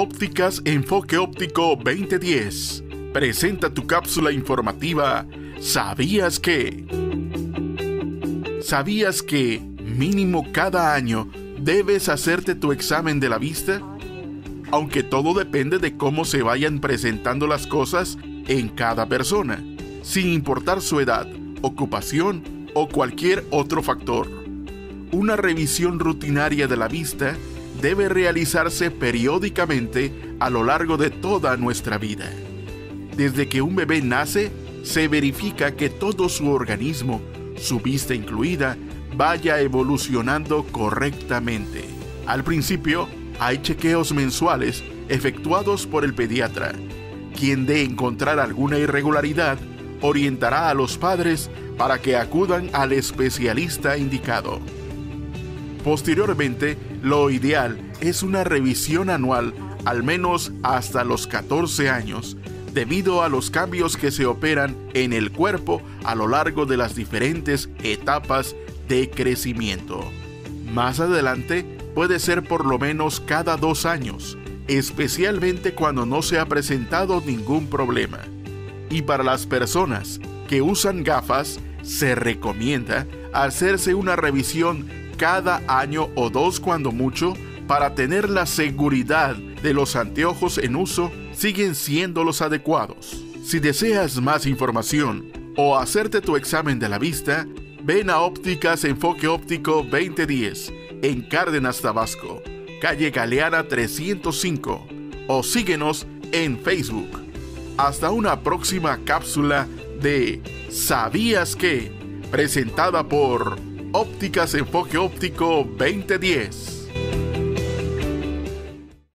Ópticas Enfoque Óptico 2010 presenta tu cápsula informativa ¿Sabías que? ¿Sabías que mínimo cada año debes hacerte tu examen de la vista? Aunque todo depende de cómo se vayan presentando las cosas en cada persona, sin importar su edad, ocupación o cualquier otro factor. Una revisión rutinaria de la vista debe realizarse periódicamente a lo largo de toda nuestra vida. Desde que un bebé nace, se verifica que todo su organismo, su vista incluida, vaya evolucionando correctamente. Al principio, hay chequeos mensuales efectuados por el pediatra, quien de encontrar alguna irregularidad orientará a los padres para que acudan al especialista indicado. Posteriormente, lo ideal es una revisión anual al menos hasta los 14 años, debido a los cambios que se operan en el cuerpo a lo largo de las diferentes etapas de crecimiento. Más adelante puede ser por lo menos cada dos años, especialmente cuando no se ha presentado ningún problema. Y para las personas que usan gafas, se recomienda hacerse una revisión cada año o dos cuando mucho para tener la seguridad de los anteojos en uso siguen siendo los adecuados. Si deseas más información o hacerte tu examen de la vista, ven a Ópticas Enfoque Óptico 2010 en Cárdenas, Tabasco, calle Galeana 305 o síguenos en Facebook. Hasta una próxima cápsula de ¿Sabías que? presentada por Ópticas Enfoque Óptico 2010.